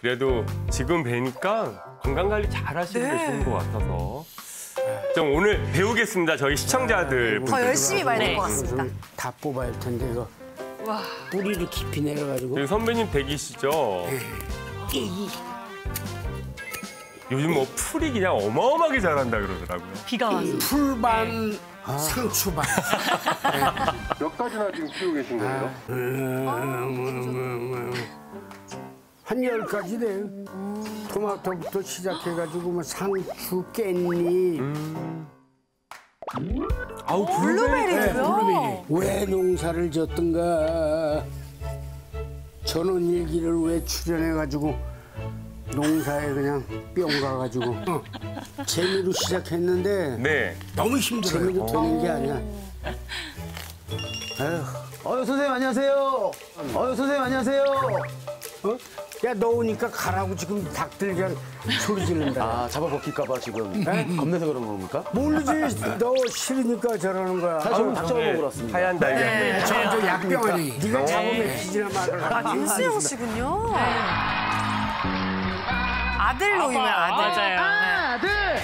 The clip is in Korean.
그래도 지금 뵈니까 건강 관리 잘 하시는 게 네. 좋은 것 같아서 좀 오늘 배우겠습니다. 저희 시청자들 더. 열심히 봐야 될 네. 것 같습니다. 좀다 뽑아야 할 텐데 이거 와. 뿌리를 깊이 내려가지고 저희 선배님 댁이시죠? 이 요즘 뭐 풀이 그냥 어마어마하게 자란다 그러더라고요. 비가 와서. 풀반 상추반 몇 가지나 지금 키우고 계신 거예요? 한 열 가지 돼요. 토마토부터 시작해가지고 뭐 상추, 깻잎, 아우 블루베리도요? 왜 농사를 졌던가 전원 일기를 왜 출연해가지고 농사에 그냥 뿅 가가지고 어, 재미로 시작했는데 네. 너무 힘들어요. 재미로 되는 게 아니야. 어유 선생님 안녕하세요. 어유 선생님 안녕하세요. 어? 야, 너 오니까 가라고 지금 닭들 그냥 소리 지른다. 아 잡아 먹힐까봐 지금 겁내서 그런 겁니까? 모르지, 너 싫으니까 저러는 거야. 사실 오늘 닭 잡아 먹으러 왔습니다. 하얀 달걀. 네. 저, 저 약병아니. 네가 잡으면 피지나 말을 아, 김수영 씨군요. 아들 놈이면 아들. 맞아요.